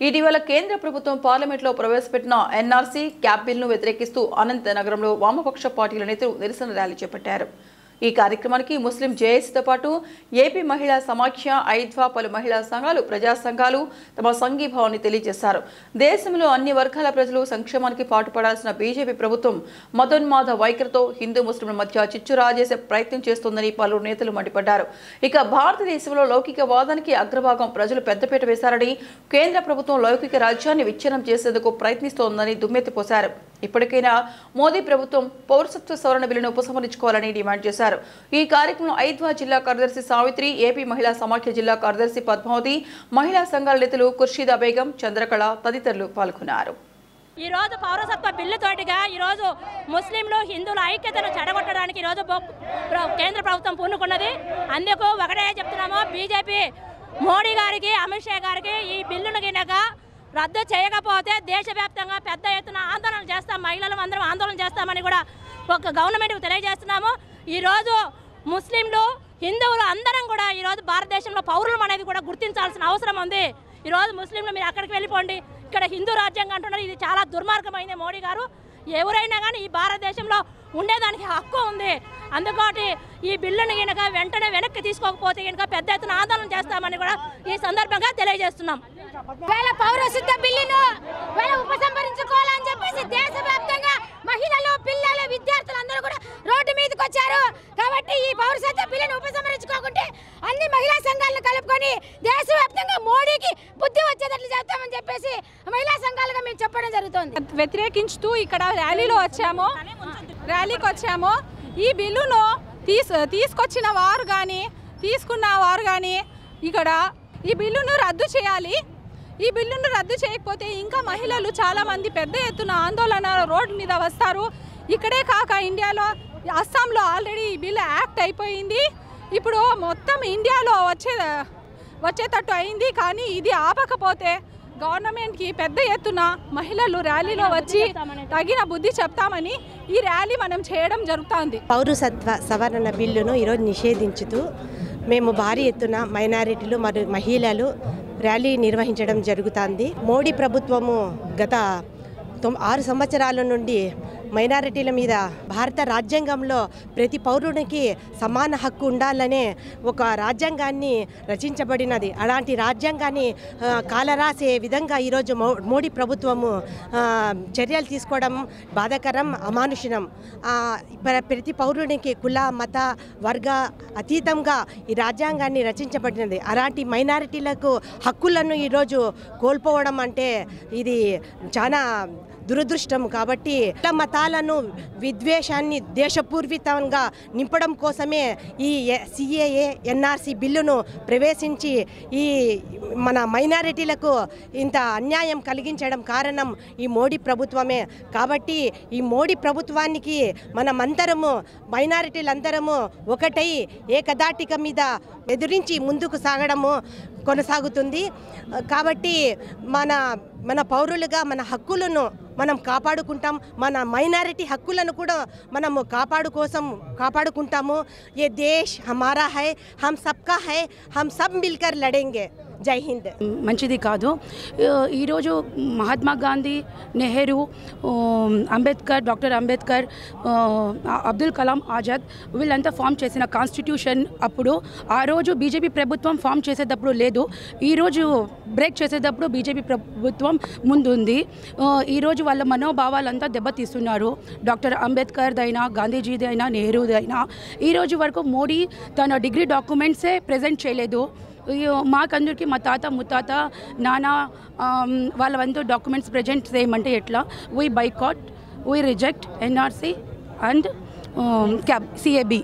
ఇటీవల కేంద్ర ప్రభుత్వం పార్లమెంట్లో ప్రవేశపెట్టిన ఎన్ఆర్సీ క్యాబ్ బిల్ను వ్యతిరేకిస్తూ అనంత నగరంలో వామపక్ష పార్టీల నేతలు నిరసన ర్యాలీ చేపట్టారు. ఈ కార్యక్రమానికి ముస్లిం జేఏసీతో పాటు ఏపీ మహిళా సమాఖ్య ఐద్వా పలు మహిళా సంఘాలు ప్రజా సంఘాలు తమ సంఘీభావాన్ని తెలియజేశారు. దేశంలో అన్ని వర్గాల ప్రజలు సంక్షేమానికి పాటుపడాల్సిన బీజేపీ ప్రభుత్వం మదోన్మాద వైఖరితో హిందూ ముస్లింల మధ్య చిచ్చు రాజేసే ప్రయత్నం చేస్తోందని పలువురు నేతలు మండిపడ్డారు. ఇక భారతదేశంలో లౌకిక వాదానికి అగ్రభాగం ప్రజలు పెద్దపీట వేశారని కేంద్ర ప్రభుత్వం లౌకిక రాజ్యాన్ని విచ్ఛిన్నం చేసేందుకు ప్రయత్నిస్తోందని దుమ్మెత్తిపోశారు ఇప్పటికైనా మోదీ ప్రభుత్వం పౌరసత్వ సవరణ బిల్లును ఉపసంహరించుకోవాలని డిమాండ్ చేశారు. ఈ కార్యక్రమం ఐద్వా జిల్లా కార్యదర్శి సావిత్రి ఏపీ మహిళా సమాఖ్య జిల్లా కార్యదర్శి పద్మావతి మహిళా సంఘాల నేతలు ఖుర్షీదా బేగం చంద్రకళ తదితరులు పాల్గొన్నారు. ఈ రోజు పౌరసత్వ బిల్లు తోటిగా ఈరోజు ముస్లింలు హిందువుల ఐక్యతను చెడగొట్టడానికి ఈరోజు కేంద్ర ప్రభుత్వం పూనుకున్నది. అందుకు ఒకటే చెప్తున్నాము బీజేపీ మోడీ గారికి అమిత్ షా గారికి ఈ బిల్లును గినక రద్దు చేయకపోతే దేశవ్యాప్తంగా పెద్ద ఎత్తున ఆందోళన చేస్తాం. మహిళలు అందరం ఆందోళన చేస్తామని కూడా ఒక గవర్నమెంట్కి తెలియజేస్తున్నాము. ఈరోజు ముస్లింలు హిందువులు అందరం కూడా ఈరోజు భారతదేశంలో పౌరులం అనేది కూడా గుర్తించాల్సిన అవసరం ఉంది. ఈరోజు ముస్లింలు మీరు అక్కడికి వెళ్ళిపోండి. ఇక్కడ హిందూ రాజ్యాంగం అంటున్నారు. ఇది చాలా దుర్మార్గమైంది మోడీ గారు. ఎవరైనా కానీ ఈ భారతదేశంలో ఉండేదానికి హక్కు ఉంది. అందుకోటి ఈ బిల్లును కనుక వెంటనే వెనక్కి తీసుకోకపోతే కనుక పెద్ద ఎత్తున ఆందోళన చేస్తామని కూడా ఈ సందర్భంగా తెలియజేస్తున్నాం. వేల పౌరసత్వ బిల్లును వేల ఉపసంహరించుకోవాలని చెప్పేసి దేశవ్యాప్తంగా మహిళలు పిల్లలు విద్యార్థులు అందరూ కూడా రోడ్డు మీదకి వచ్చారు. కాబట్టి ఈ పౌరసత్వ బిల్లును ఉపసంహరించుకోకుంటే అన్ని మహిళా సంఘాలను కలుపుకొని దేశవ్యాప్తంగా మోడీకి బుద్ధి వచ్చేటట్లు చేస్తామని చెప్పేసి మహిళా సంఘాలుగా మేము చెప్పడం జరుగుతుంది. వ్యతిరేకించుతూ ఇక్కడ ర్యాలీలో వచ్చాము. ర్యాలీకి వచ్చాము. ఈ బిల్లును తీసు తీసుకొచ్చిన వారు కానీ తీసుకున్న వారు కానీ ఇక్కడ ఈ బిల్లును రద్దు చేయాలి. ఈ బిల్లును రద్దు చేయకపోతే ఇంకా మహిళలు చాలామంది పెద్ద ఎత్తున ఆందోళన రోడ్డు మీద వస్తారు. ఇక్కడే కాక ఇండియాలో అస్సాంలో ఆల్రెడీ ఈ బిల్ యాక్ట్ అయిపోయింది. ఇప్పుడు మొత్తం ఇండియాలో వచ్చే వచ్చేటట్టు అయింది. కానీ ఇది ఆపకపోతే గవర్నమెంట్కి పెద్ద ఎత్తున మహిళలు ర్యాలీలో వచ్చి తగిన బుద్ధి చెప్తామని ఈ ర్యాలీ మనం చేయడం జరుగుతుంది. పౌరసత్వ సవరణ బిల్లును ఈరోజు నిషేధించుతూ మేము భారీ ఎత్తున మైనారిటీలు మరియు మహిళలు ర్యాలీ నిర్వహించడం జరుగుతుంది. మోడీ ప్రభుత్వము గత ఆరు సంవత్సరాల నుండి మైనారిటీల మీద భారత రాజ్యాంగంలో ప్రతి పౌరునికి సమాన హక్కు ఉండాలనే ఒక రాజ్యాంగాన్ని రచించబడినది. అలాంటి రాజ్యాంగాన్ని కాలరాసే విధంగా ఈరోజు మో మోడీ ప్రభుత్వము చర్యలు తీసుకోవడం బాధాకరం అమానుషం ప్రతి పౌరునికి కుల మత వర్గ అతీతంగా ఈ రాజ్యాంగాన్ని రచించబడినది. అలాంటి మైనారిటీలకు హక్కులను ఈరోజు కోల్పోవడం అంటే ఇది చాలా దురదృష్టం కాబట్టి మత మతాలను విద్వేషాన్ని దేశపూర్వితంగా నింపడం కోసమే ఈ సిఏఏ ఎన్ఆర్సి బిల్లును ప్రవేశించి ఈ మన మైనారిటీలకు ఇంత అన్యాయం కలిగించడం కారణం ఈ మోడీ ప్రభుత్వమే. కాబట్టి ఈ మోడీ ప్రభుత్వానికి మనమందరము మైనారిటీలందరము ఒకటై ఏకదాటిక మీద ఎదురించి ముందుకు సాగడము కొనసాగుతుంది. కాబట్టి మన మన పౌరులుగా మన హక్కులను మనం కాపాడుకుంటాం మన మైనారిటీ హక్కులను కూడా మనము కాపాడు కోసం కాపాడుకుంటాము ఏ దేశ్ హమారా హై హమ్ సబ్కా హై హమ్ సబ్ మిల్కర్ లడేంగే జై హింద్. మంచిది కాదు. ఈరోజు మహాత్మా గాంధీ నెహ్రూ అంబేద్కర్ డాక్టర్ అంబేద్కర్ అబ్దుల్ కలాం ఆజాద్ వీళ్ళంతా ఫామ్ చేసిన కాన్స్టిట్యూషన్ అప్పుడు ఆ రోజు బీజేపీ ప్రభుత్వం ఫామ్ చేసేటప్పుడు లేదు. ఈరోజు బ్రేక్ చేసేటప్పుడు బీజేపీ ప్రభుత్వం ముందుంది. ఈరోజు వాళ్ళ మనోభావాలంతా దెబ్బతీస్తున్నారు. డాక్టర్ అంబేద్కర్ అయినా గాంధీజీది అయినా నెహ్రూది అయినా ఈరోజు వరకు మోడీ తన డిగ్రీ డాక్యుమెంట్సే ప్రజెంట్ చేయలేదు. మాకందరికీ మా తాత ముత్తాత నాన్న వాళ్ళవంతా డాక్యుమెంట్స్ ప్రజెంట్ చేయమంటే ఎట్లా? We boycott we reject NRC and CAB CAB